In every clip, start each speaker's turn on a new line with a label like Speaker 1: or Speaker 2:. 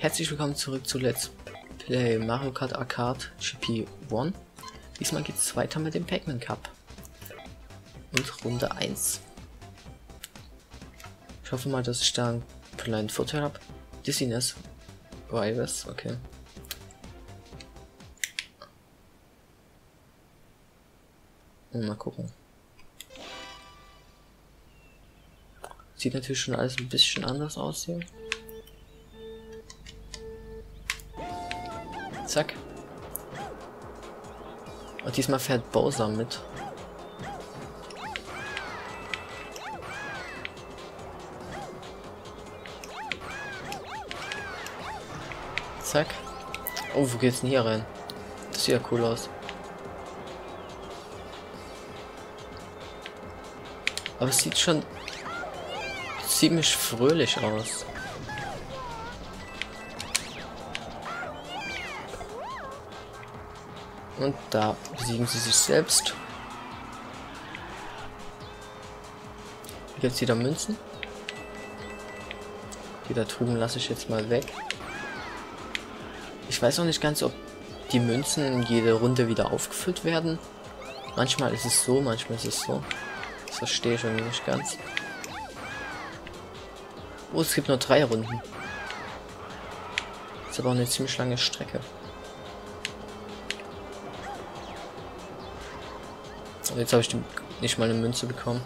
Speaker 1: Herzlich willkommen zurück zu Let's Play Mario Kart Arcade GP1. Diesmal geht es weiter mit dem Pac-Man Cup. Und Runde 1. Ich hoffe mal, dass ich da einen kleinen Vorteil habe. Dizziness. Virus, okay. Mal gucken. Sieht natürlich schon alles ein bisschen anders aus hier. Zack. Und diesmal fährt Bowser mit. Zack. Oh, wo geht's denn hier rein? Das sieht ja cool aus. Aber es sieht schon ziemlich fröhlich aus. Und da besiegen sie sich selbst. Jetzt wieder Münzen. Die da drüben lasse ich jetzt mal weg. Ich weiß auch nicht ganz, ob die Münzen jede Runde wieder aufgefüllt werden. Manchmal ist es so, manchmal ist es so. Das verstehe ich irgendwie nicht ganz. Oh, es gibt nur drei Runden. Ist aber auch eine ziemlich lange Strecke. Jetzt habe ich nicht mal eine Münze bekommen.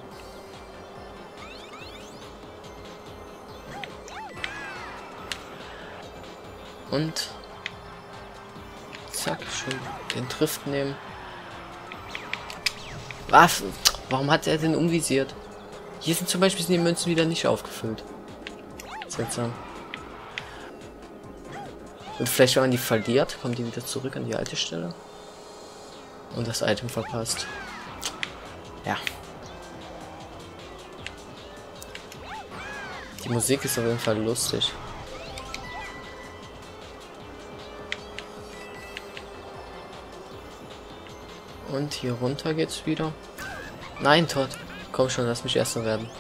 Speaker 1: Und zack, schon den Trift nehmen. Was? Warum hat er den umvisiert? Hier sind zum Beispiel die Münzen wieder nicht aufgefüllt. Seltsam. Und vielleicht, wenn man die verliert, kommt die wieder zurück an die alte Stelle. Und das Item verpasst. Musik ist auf jeden Fall lustig. Und hier runter geht's wieder. Nein, Todd. Komm schon, lass mich erster werden.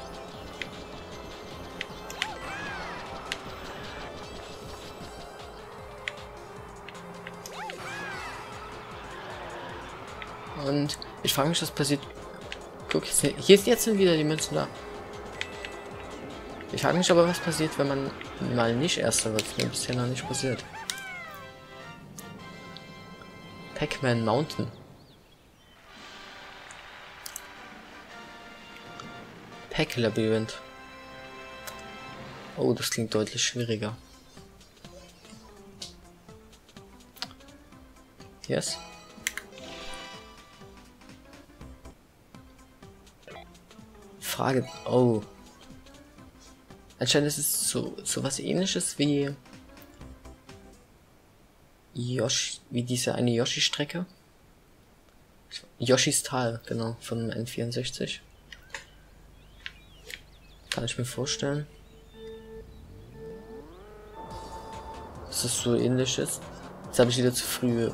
Speaker 1: Und ich frage mich, was passiert. Guck, hier ist jetzt wieder die Münzen da. Ich frage mich aber, was passiert, wenn man mal nicht erster wird. Das ist mir bisher noch nicht passiert. Pac-Man Mountain. Pack-Labyrinth. Oh, das klingt deutlich schwieriger. Yes. Frage. Oh. Anscheinend ist es so, so was ähnliches wie Yoshi, wie diese eine Yoshi-Strecke. Yoshis Tal, genau, von N64. Kann ich mir vorstellen. Dass es so ähnlich ist. Jetzt habe ich wieder zu früh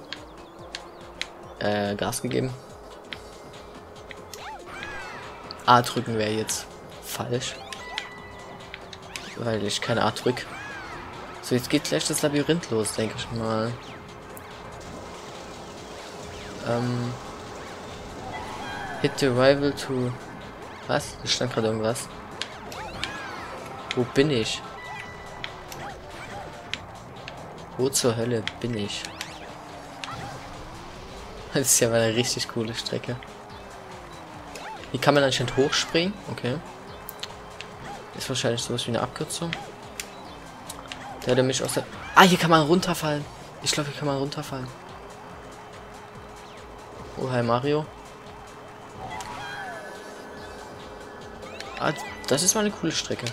Speaker 1: äh, Gas gegeben. A drücken wäre jetzt falsch. Weil ich keine A drück. So, jetzt geht gleich das Labyrinth los, denke ich mal. Ähm. Hit the rival to... Was? Da stand gerade irgendwas. Wo bin ich? Wo zur Hölle bin ich? Das ist ja mal eine richtig coole Strecke. Hier kann man anscheinend hochspringen. Okay. Ist wahrscheinlich sowas wie eine Abkürzung. Der hat mich aus der... Ah, hier kann man runterfallen. Ich glaube, hier kann man runterfallen. Oh, hi Mario. Ah, das ist mal eine coole Strecke.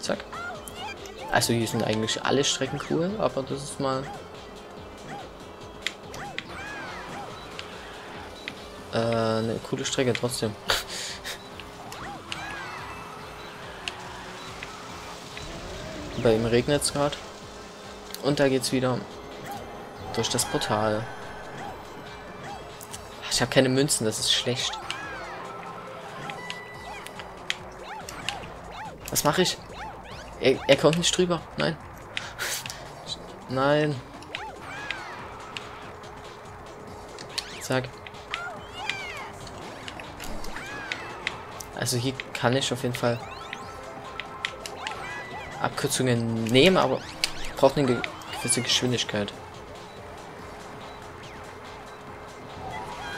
Speaker 1: Zack. Also hier sind eigentlich alle Strecken cool, aber das ist mal... Äh, eine coole Strecke trotzdem. Bei ihm regnet es gerade. Und da geht's wieder durch das Portal. Ich habe keine Münzen, das ist schlecht. Was mache ich? Er, er kommt nicht drüber. Nein. Nein. Zack. Also hier kann ich auf jeden Fall Abkürzungen nehmen, aber braucht eine gewisse Geschwindigkeit.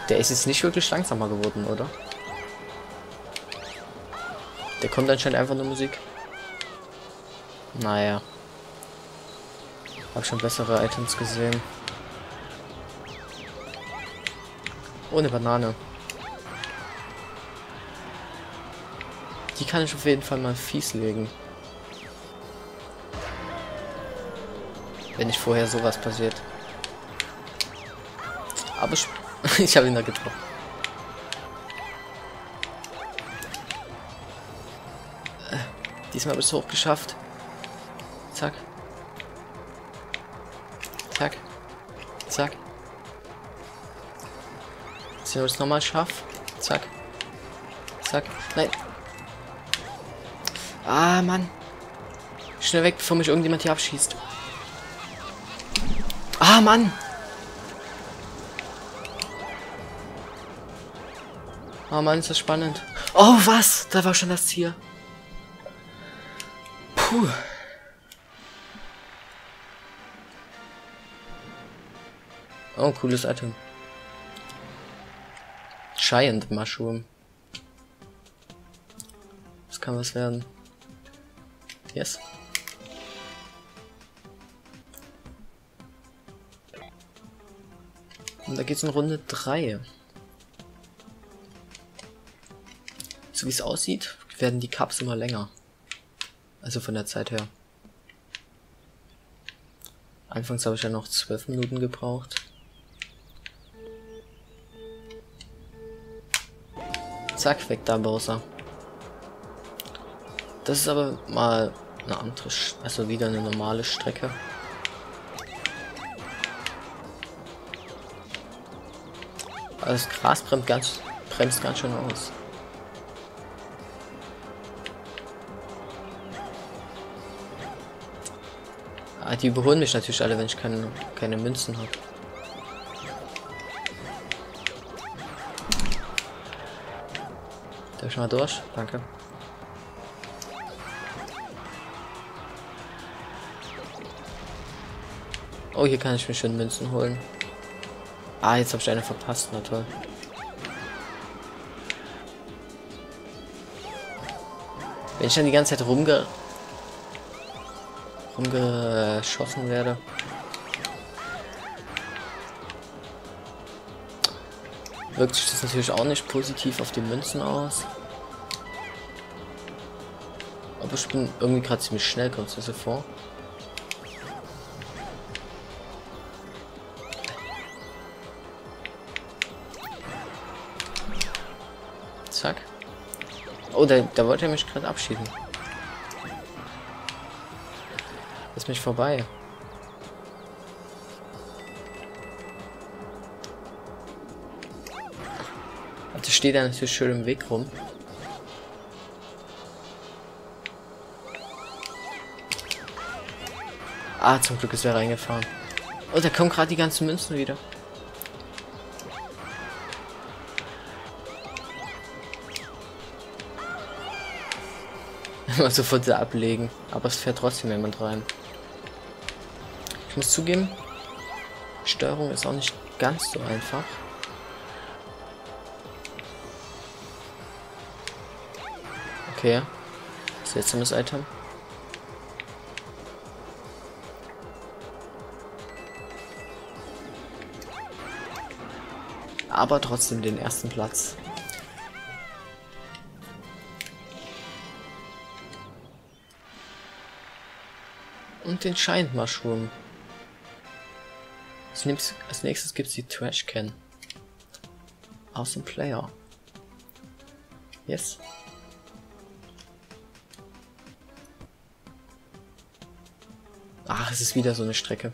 Speaker 1: Der ist jetzt nicht wirklich langsamer geworden, oder? Der kommt anscheinend einfach nur Musik. Naja. Hab schon bessere Items gesehen. Ohne Banane. Die kann ich auf jeden Fall mal fies legen. Wenn nicht vorher sowas passiert. Aber ich, ich habe ihn da getroffen. Äh, diesmal habe ich es hoch geschafft. Zack. Zack. Zack. Ob ich es nochmal schaffe. Zack. Zack. Nein. Ah, Mann. Schnell weg, bevor mich irgendjemand hier abschießt. Ah, Mann. Oh Mann, ist das spannend. Oh, was? Da war schon das Tier. Puh. Oh, cooles Item. Giant Mushroom. Das kann was werden. Yes. Und da geht's in Runde 3. So wie es aussieht, werden die Cups immer länger. Also von der Zeit her. Anfangs habe ich ja noch 12 Minuten gebraucht. Zack, weg da, Bowser. Das ist aber mal eine andere, also wieder eine normale Strecke. Das Gras bremst ganz, bremst ganz schön aus. Ah, die überholen mich natürlich alle, wenn ich keine, keine Münzen habe. Darf ich mal durch? Danke. Oh, hier kann ich mir schön Münzen holen. Ah, jetzt habe ich eine verpasst. Na toll. Wenn ich dann die ganze Zeit rumge rumgeschossen werde. Wirkt sich das natürlich auch nicht positiv auf die Münzen aus. Aber ich bin irgendwie gerade ziemlich schnell, kommt es mir so vor. Oh, da, da wollte er mich gerade abschießen. Ist mich vorbei. Also steht da natürlich schön im Weg rum. Ah, zum Glück ist er reingefahren. Oh, da kommen gerade die ganzen Münzen wieder. Immer sofort ablegen. Aber es fährt trotzdem jemand rein. Ich muss zugeben, Steuerung ist auch nicht ganz so einfach. Okay. Seltsames Item. Aber trotzdem den ersten Platz. Und den Giant Mushroom. Als nächstes, als nächstes gibt es die Trash Can. Awesome Player. Yes. Ach, es ist wieder so eine Strecke.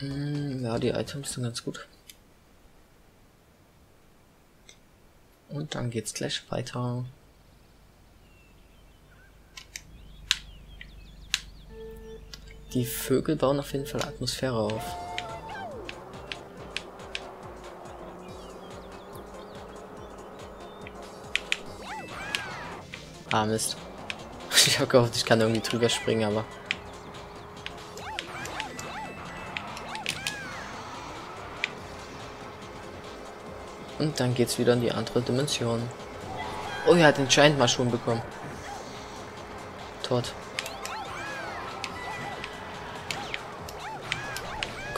Speaker 1: Hm, ja, die Items sind ganz gut. Und dann geht's gleich weiter. Die Vögel bauen auf jeden Fall Atmosphäre auf. Ah, Mist. Ich habe gehofft, ich kann irgendwie drüber springen, aber... Und dann geht's wieder in die andere Dimension. Oh, er hat den Giant mal schon bekommen. Tot.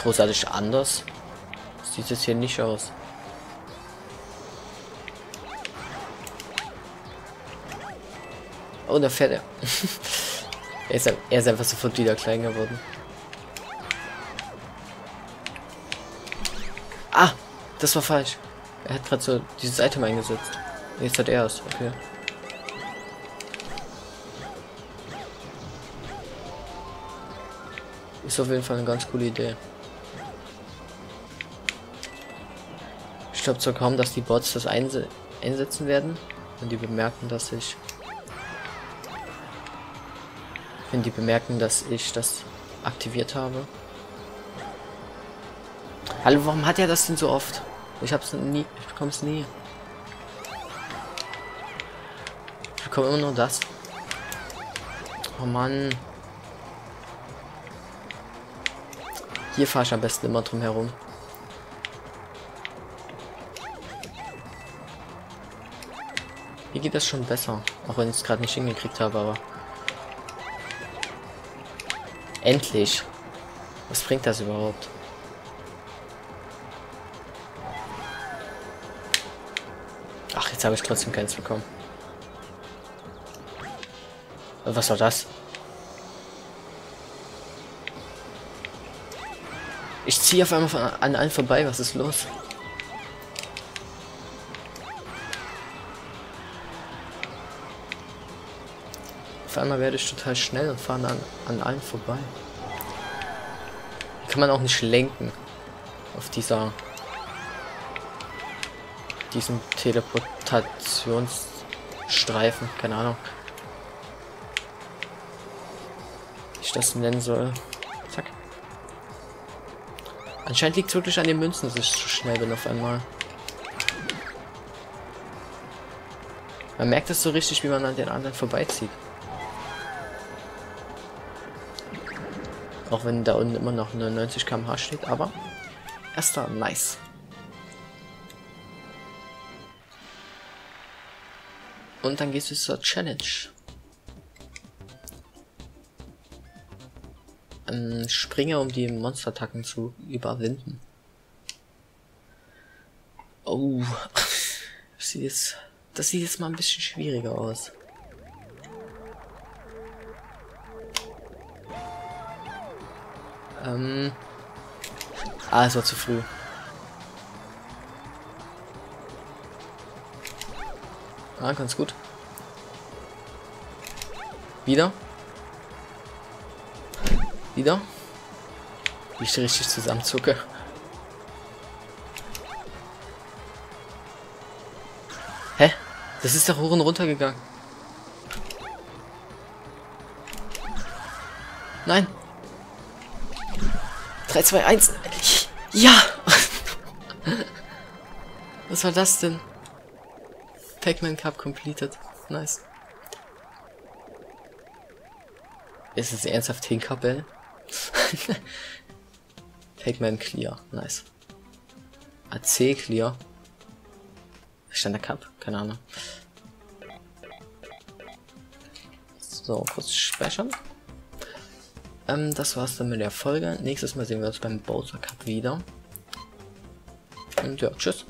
Speaker 1: Großartig anders. Sieht es hier nicht aus. Oh, da fährt er. er, ist, er ist einfach sofort wieder klein geworden. Ah, das war falsch. Er hat gerade so dieses Item eingesetzt. Jetzt hat er es, okay. Ist auf jeden Fall eine ganz coole Idee. Ich glaube zwar kaum, dass die Bots das einse einsetzen werden, wenn die bemerken, dass ich wenn die bemerken, dass ich das aktiviert habe. Hallo, warum hat er das denn so oft? Ich hab's nie, ich bekomme es nie. Ich bekomme immer nur das. Oh Mann. Hier fahre ich am besten immer drum herum. Geht das schon besser. Auch wenn ich es gerade nicht hingekriegt habe, aber... Endlich. Was bringt das überhaupt? Ach, jetzt habe ich trotzdem keins bekommen. Was war das? Ich ziehe auf einmal an allen vorbei. Was ist los? Auf einmal werde ich total schnell und fahre an, an allen vorbei. Kann man auch nicht lenken. Auf dieser... Diesem Teleportationsstreifen. Keine Ahnung. Wie ich das nennen soll. Zack. Anscheinend liegt es wirklich an den Münzen, dass ich so schnell bin auf einmal. Man merkt es so richtig, wie man an den anderen vorbeizieht. Auch wenn da unten immer noch 99 km/h steht, aber erster nice. Und dann geht es zur Challenge. Ähm, springe, um die Monsterattacken zu überwinden. Oh, das sieht jetzt, das sieht jetzt mal ein bisschen schwieriger aus. Ähm. Ah, es war zu früh. Ah, ganz gut. Wieder. Wieder. Wie ich richtig zusammenzucke. Hä? Das ist doch hoch und runter gegangen. Nein. 3, 2, 1. Ja! Was war das denn? Pac-Man Cup completed. Nice. Ist es ernsthaft Tinkerbell? Pac-Man Clear. Nice. AC Clear. Stand der Cup? Keine Ahnung. So, kurz speichern. Ähm, das war's dann mit der Folge. Nächstes Mal sehen wir uns beim Bowser Cup wieder. Und ja, tschüss.